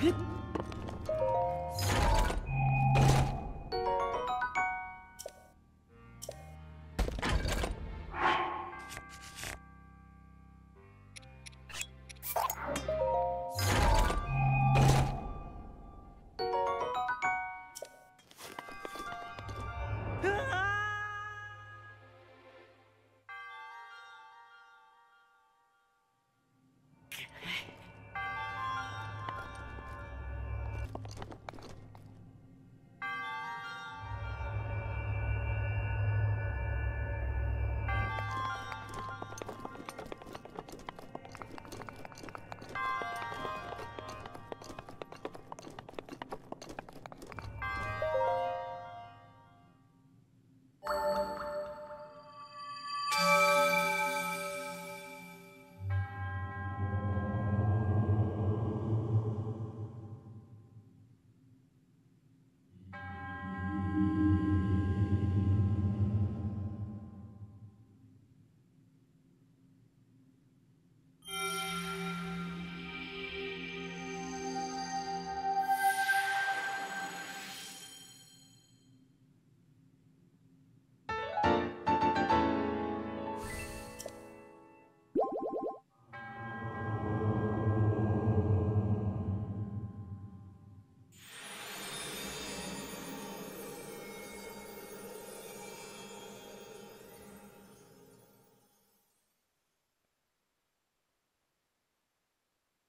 헥!